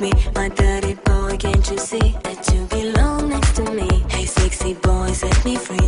me. My dirty boy, can't you see that you belong next to me? Hey, sexy boy, set me free.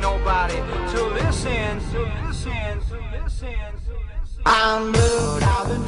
nobody to listen, to listen, to listen. I'm blue, I've been